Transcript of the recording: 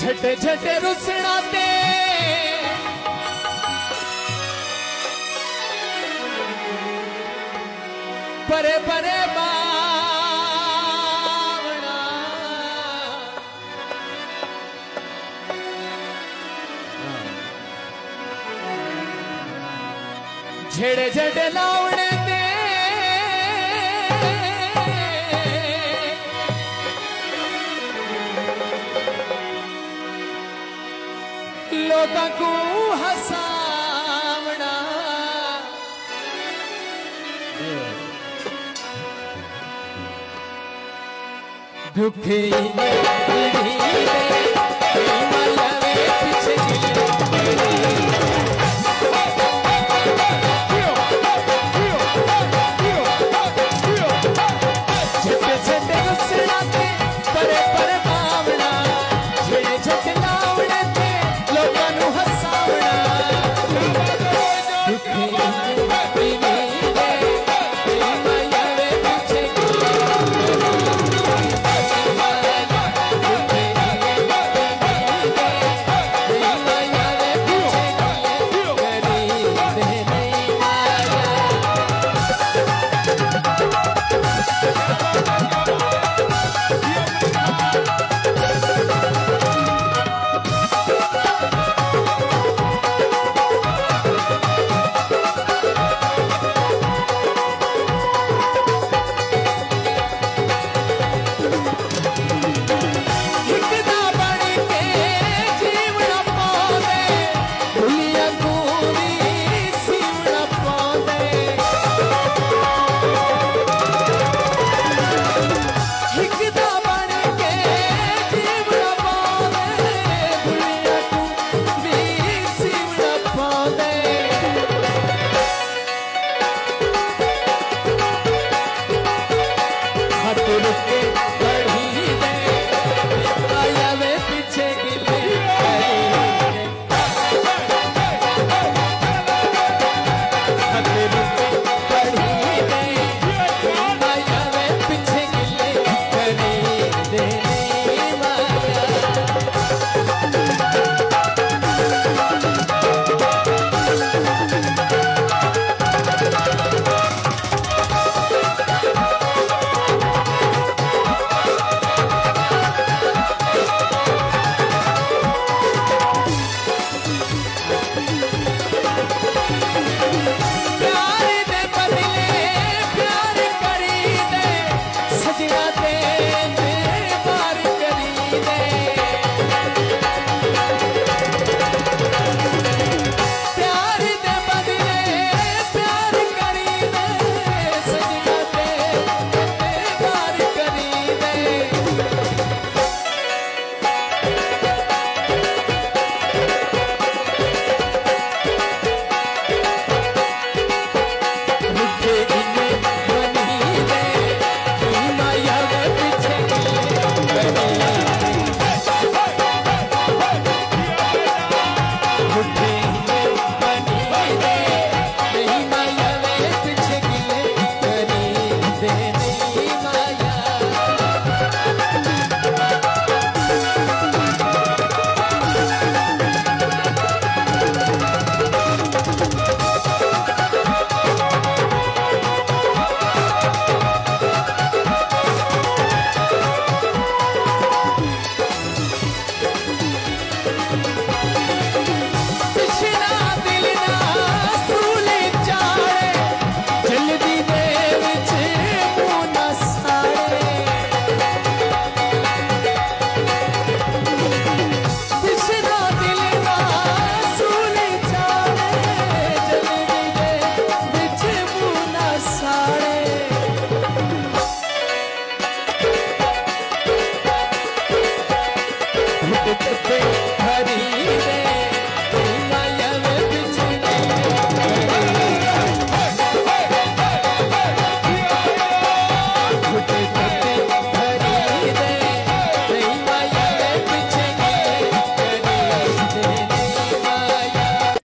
झटे झटे रुसना ते परे परे बावणा झेड़े झेड़े लावणे दुखी